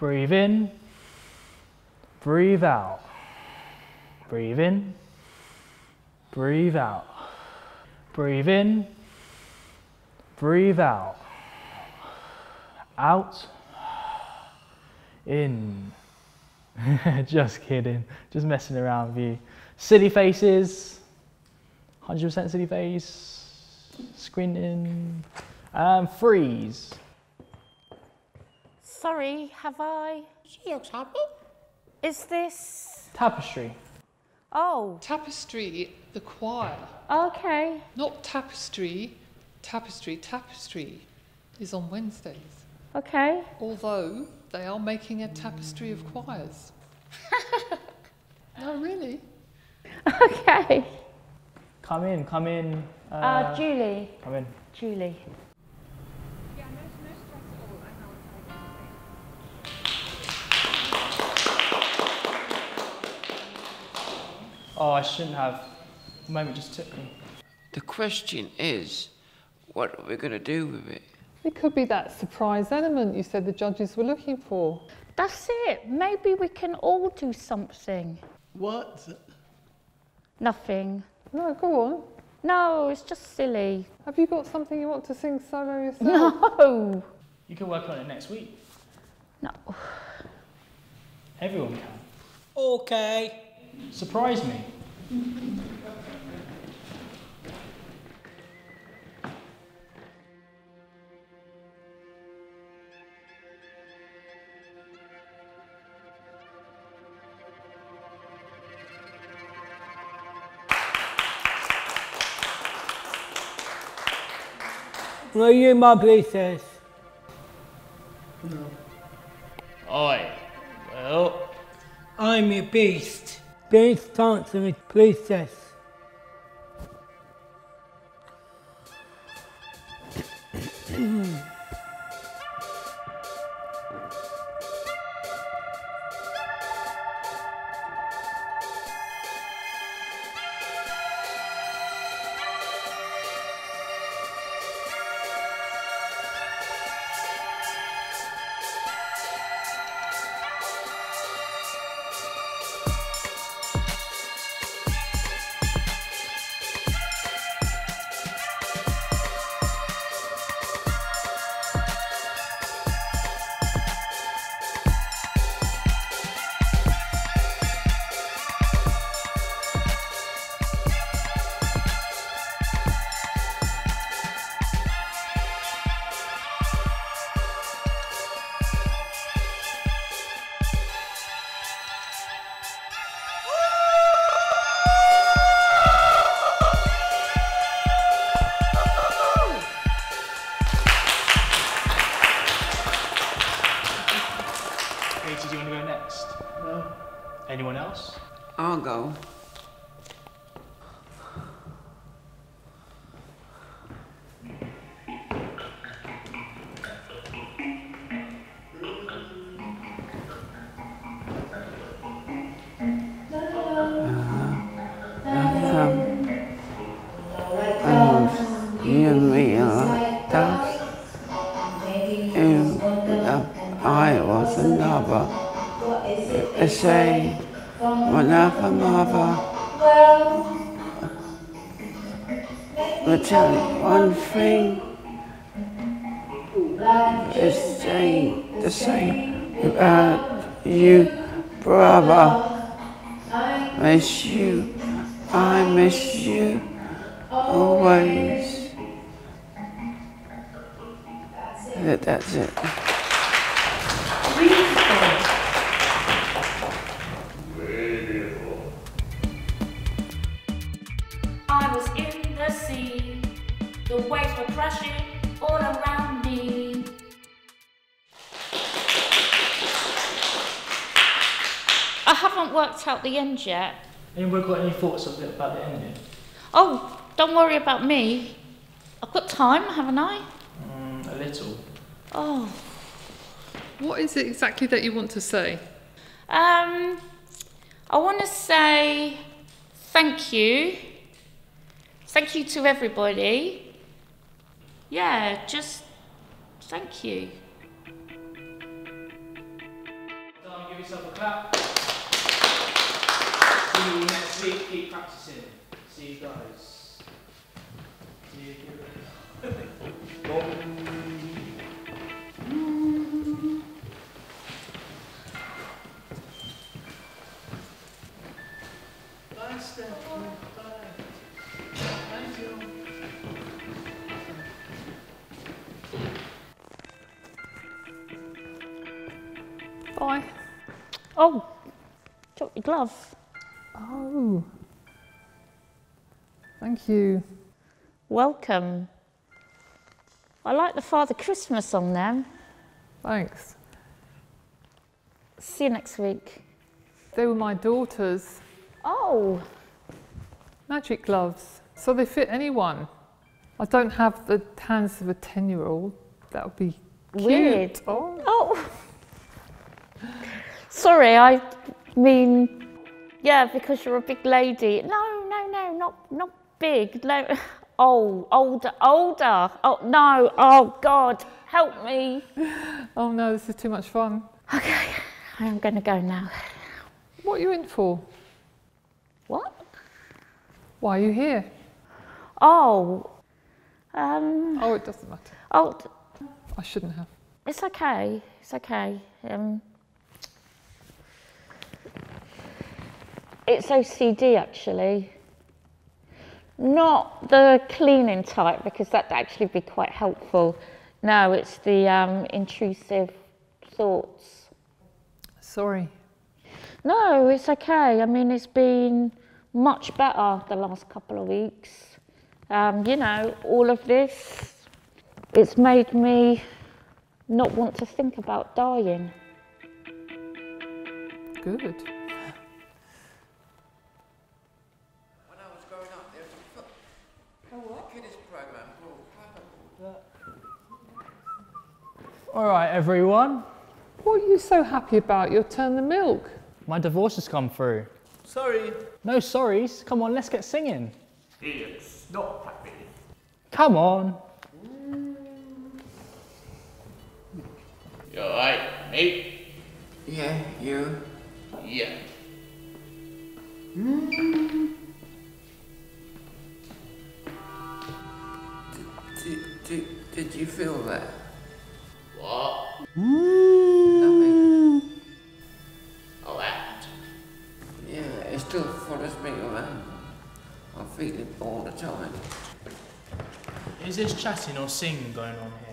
Breathe in. Breathe out. Breathe in. Breathe out. Breathe in. Breathe out. Out. In. Just kidding. Just messing around with you. Silly faces. 100% silly face. Squinting. And freeze. Sorry, have I? She looks happy. Is this. Tapestry. Oh, Tapestry, the choir. okay. Not tapestry. Tapestry, tapestry is on Wednesdays. Okay. Although they are making a tapestry of choirs. no, really? Okay. Come in, come in. Uh, Uh, Julie. come in. Julie. Oh, I shouldn't have. The moment just took me. The question is, what are we going to do with it? It could be that surprise element you said the judges were looking for. That's it. Maybe we can all do something. What? Nothing. No, go on. No, it's just silly. Have you got something you want to sing solo yourself? No. You can work on it next week. No. Everyone can. Okay. Surprise me. Are you my princess? Oi. Well, I'm your beast. Beast dancing with princess. Katie, You that. And I was another. The same. Another mother. But tell you one thing. It's saying the same about you, brother. I miss you. I miss you always. That, that's it. I was in the sea. The waves were crashing all around me. I haven't worked out the end yet. Anyone got any thoughts of it about the ending? Oh, don't worry about me. I've got time, haven't I? Mm, a little. Oh, What is it exactly that you want to say? um, I want to say thank you. Thank you to everybody. Yeah, just thank you. Give yourself a clap. See you next week. Keep practicing. See you guys. See you. Bye. Oh, drop your glove. Oh. Thank you. Welcome. I like the Father Christmas on them. Thanks. See you next week. They were my daughter's Oh, magic gloves, so they fit anyone. I don't have the hands of a 10 year old. That would be cute. Weird. Oh. oh. Sorry, I mean, yeah, because you're a big lady. No, no, no, not not big. No, oh, older, older. Oh no, oh God, help me. oh no, this is too much fun. Okay, I'm going to go now. What are you in for? What? Why are you here? Oh, um, Oh, it doesn't matter. oh, I shouldn't have. it's okay. It's okay. Um, it's OCD actually. Not the cleaning type because that'd actually be quite helpful. No, it's the um, intrusive thoughts. Sorry. No, it's okay. I mean, it's been much better the last couple of weeks. Um, you know, all of this, it's made me not want to think about dying. Good. All right, everyone. What are you so happy about? You'll turn the milk. My divorce has come through. Sorry. No sorries. Come on, let's get singing. It's not happy. Come on. You alright, mate? Yeah, you. Yeah. Did, did, did you feel that? What? Nothing. Oh, that. Yeah, it still follows me around. I feel it all the time. Is this chatting or singing going on here?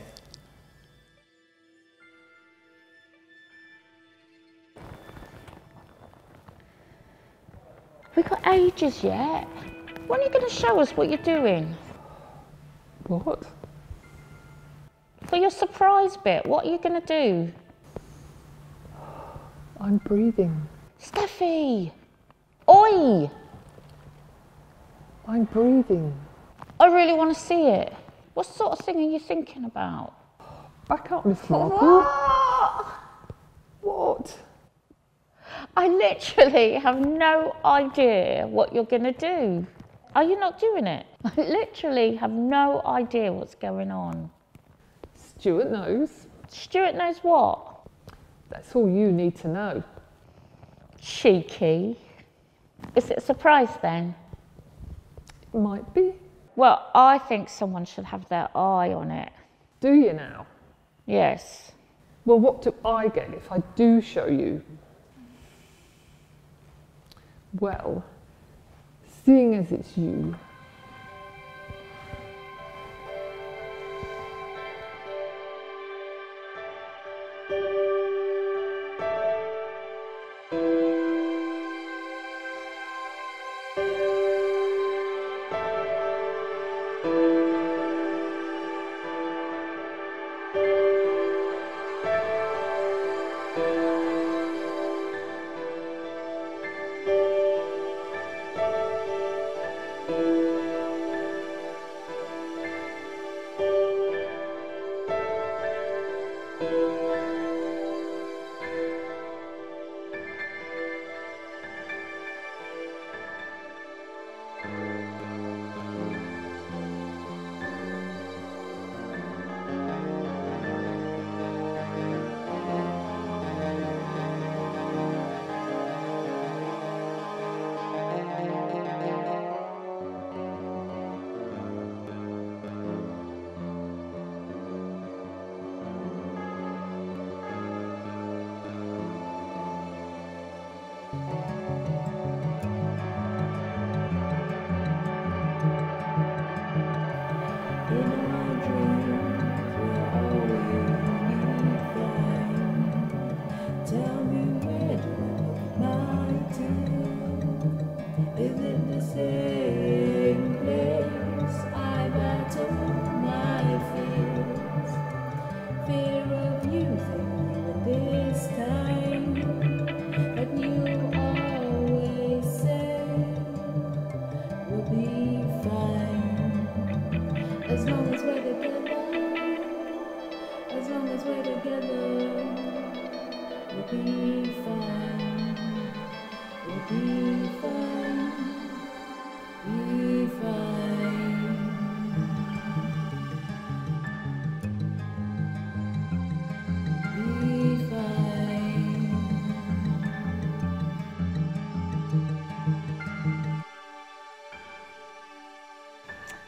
We've got ages yet. When are you going to show us what you're doing? What? For your surprise bit, what are you going to do? I'm breathing. Steffie! Oi! I'm breathing. I really want to see it. What sort of thing are you thinking about? Back up, Miss Marple. What? I literally have no idea what you're going to do. Are you not doing it? I literally have no idea what's going on. Stuart knows. Stuart knows what? That's all you need to know. Cheeky. Is it a surprise then? It might be. Well, I think someone should have their eye on it. Do you now? Yes. Well, what do I get if I do show you? Well, seeing as it's you,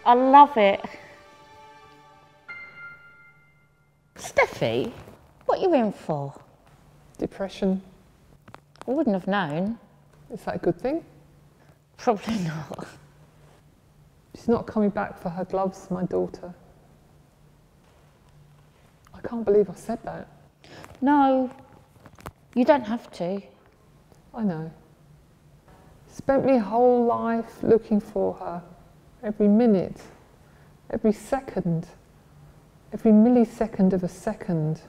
I love it. Steffie, what are you in for? Depression. I wouldn't have known. Is that a good thing? Probably not. She's not coming back for her gloves, my daughter. I can't believe I said that. No, you don't have to. I know. Spent my whole life looking for her. Every minute, every second, every millisecond of a second.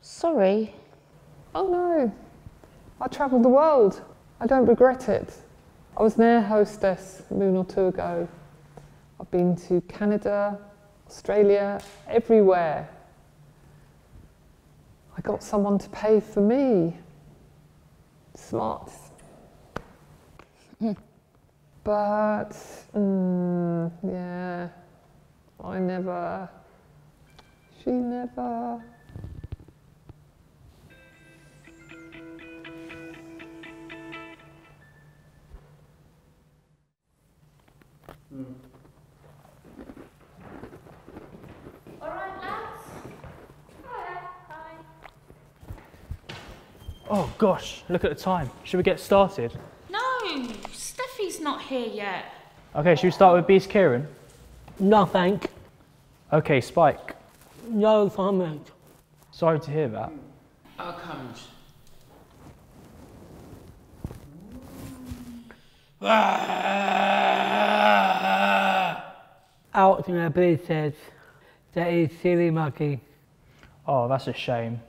Sorry. Oh no, I travelled the world. I don't regret it. I was an air hostess a moon or two ago. I've been to Canada, Australia, everywhere. I got someone to pay for me. Smart. But, mm, yeah, I never, she never. All right, lads. Oh gosh, look at the time. Should we get started? No, Steffie's not here yet. Okay, should we start with Beast Kieron? No, thank. Okay, Spike. No, thank. Sorry to hear that. Outcomes. Ah! Out in a princess. That is silly monkey. Oh, that's a shame.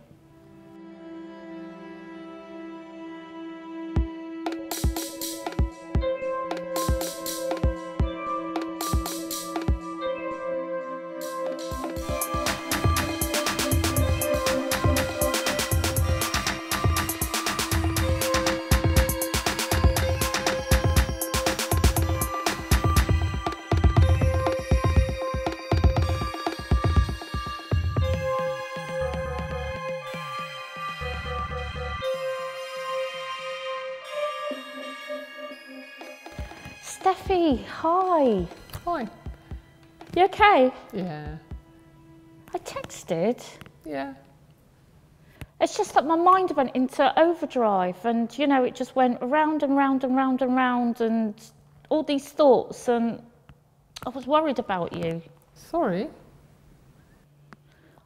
Okay? Yeah. I texted. Yeah. It's just that my mind went into overdrive and, you know, it just went round and round and round and round and all these thoughts and I was worried about you. Sorry.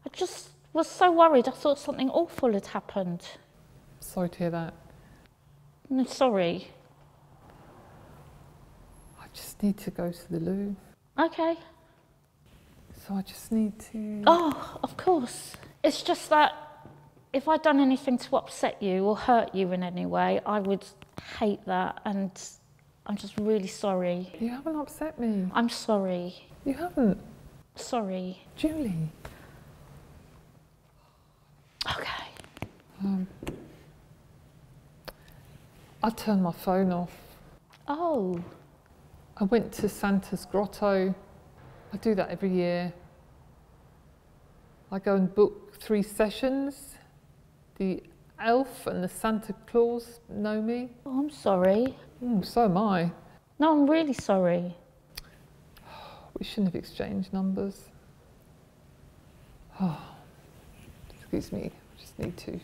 I just was so worried. I thought something awful had happened. Sorry to hear that. No, sorry. I just need to go to the loo. Okay. So I just need to. Oh, of course. It's just that if I'd done anything to upset you or hurt you in any way, I would hate that and I'm just really sorry. You haven't upset me. I'm sorry. You haven't. Sorry. Julie. Okay. Um, I turned my phone off. Oh, I went to Santa's grotto. I do that every year. I go and book three sessions. The elf and the Santa Claus know me. oh I'm sorry. Mm, so am I. No, I'm really sorry. We shouldn't have exchanged numbers. Oh, excuse me, I just need to.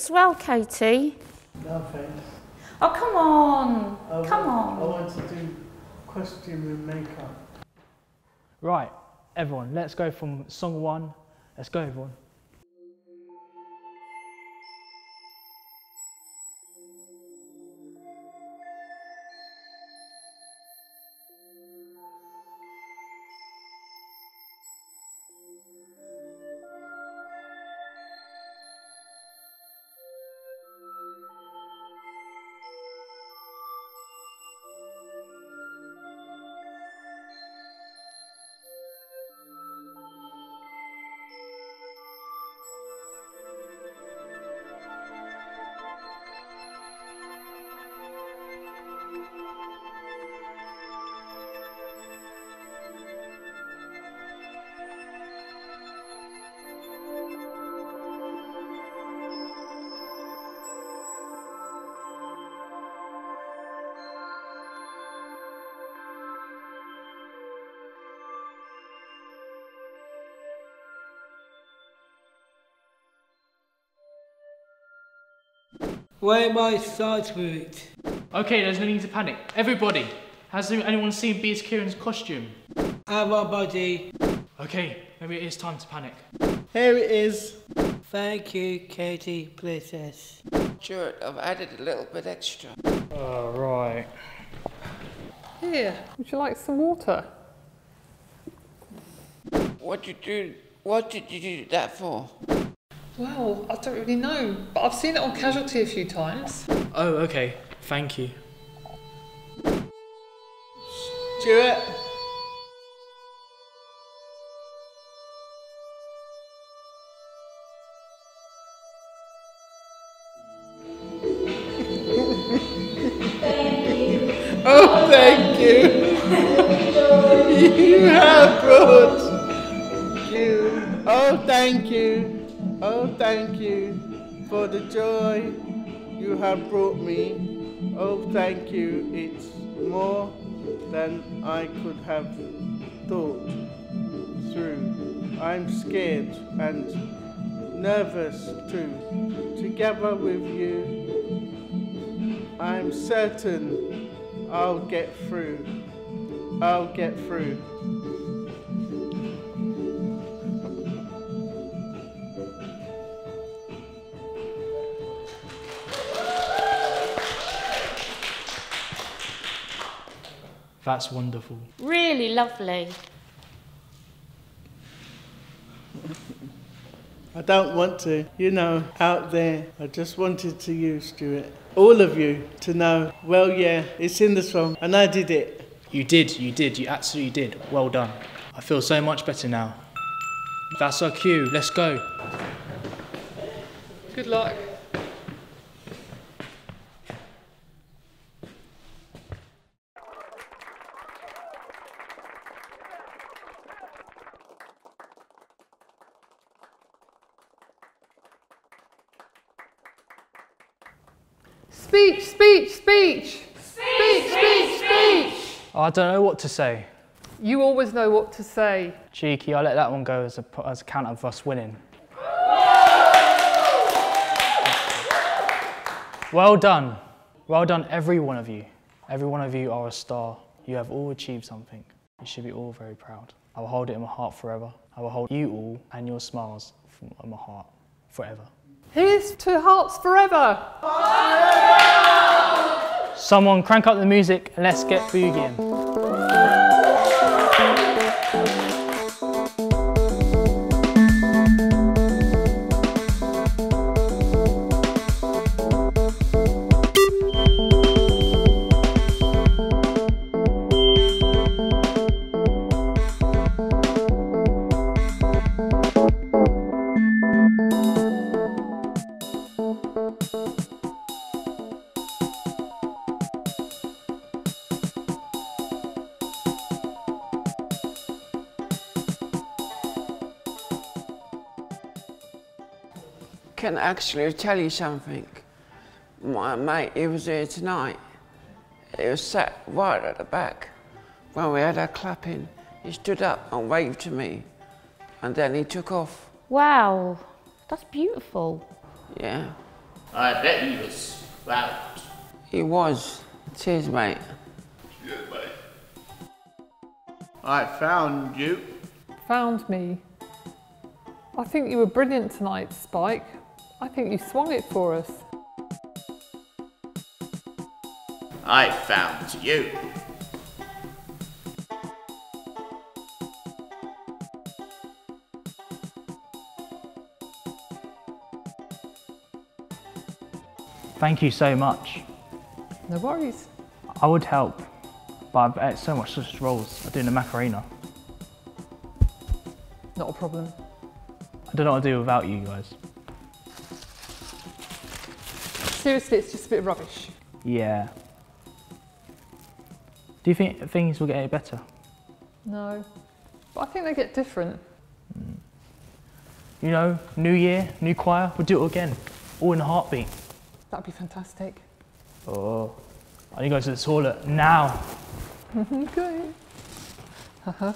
As well, Katie. No thanks. Oh, come on. I Come want, I on. want to do costume and makeup. Right, everyone, let's go from song one. Let's go, everyone. Where am I start with it? Okay, there's no need to panic. Everybody, has anyone seen Beast Kieron's costume? Everybody, Okay, maybe it is time to panic. Here it is. thank you, Katie Princess. Sure, I've added a little bit extra. Oh, right. Here, would you like some water? What did you do? What did you do that for? Well, I don't really know, but I've seen it on Casualty a few times. Oh, okay. Thank you. Stuart. oh, thank you. you have brought you. Oh, thank you. Oh, thank you for the joy you have brought me. Oh, thank you. It's more than I could have thought through. I'm scared and nervous too. Together with you, I'm certain I'll get through. I'll get through. That's wonderful. Really lovely. I don't want to, you know, out there. I just wanted to you, Stuart, all of you, to know, well, yeah, it's in the song, and I did it. You did, you did, you absolutely did. Well done. I feel so much better now. That's our cue. Let's go. Good luck. I don't know what to say. You always know what to say. Cheeky, I'll let that one go as a, as a count of us winning. Well done. Well done, every one of you. Every one of you are a star. You have all achieved something. You should be all very proud. I will hold it in my heart forever. I will hold you all and your smiles from in my heart forever. Here's to hearts forever! Someone crank up the music and let's get boogieing. I can actually tell you something? My mate, he was here tonight. He was sat right at the back. when we had our clapping, he stood up and waved to me, and then he took off. Wow, that's beautiful. Yeah, I bet he was proud. he was. Cheers, mate. Yeah, mate. I found you. Found me. I think you were brilliant tonight, Spike. I think you swung it for us. I found you. Thank you so much. No worries. I would help, but I've ate so much sausage rolls. I do in the Macarena. Not a problem. I don't know what to do without you guys. Seriously, it's just a bit of rubbish. Yeah. Do you think things will get any better? No. But I think they get different. You know, new year, new choir, we'll do it again. All in a heartbeat. That'd be fantastic. Oh, I need to go to the toilet now. okay. Uh-huh.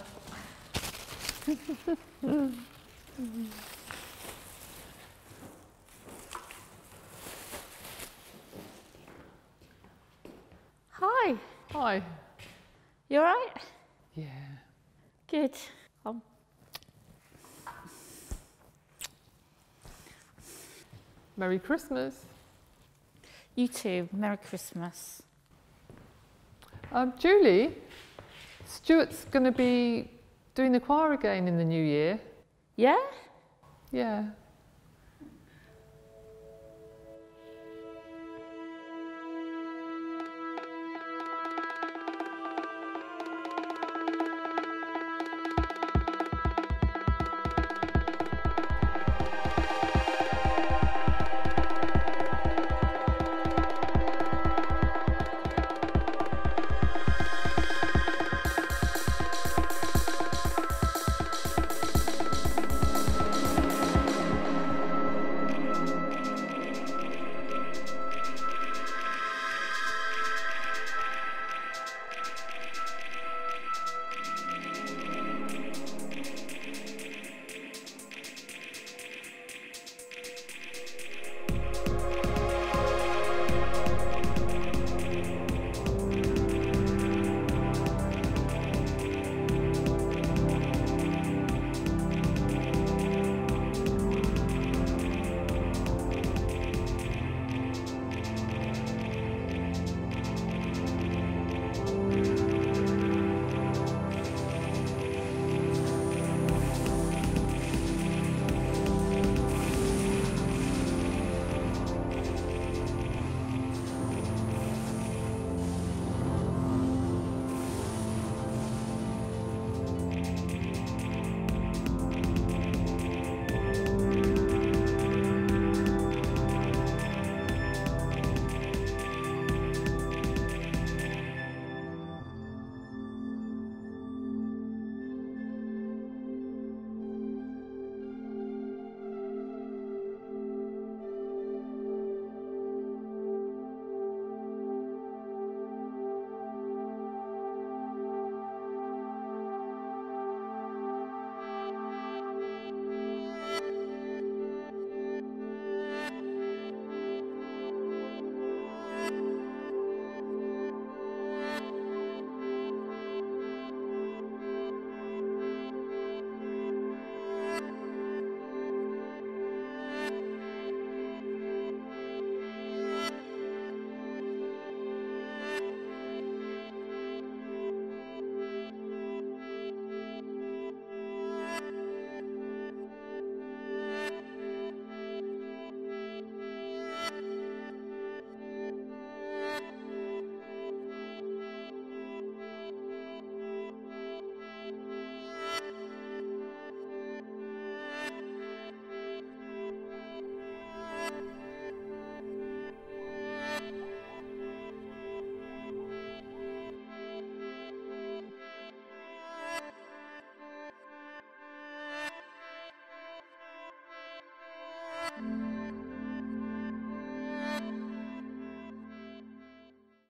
Hi, Hi. you all right? Yeah. Good. Um, Merry Christmas. you too. Merry Christmas. Um, Julie, Stuart's going to be doing the choir again in the new year. Yeah? Yeah.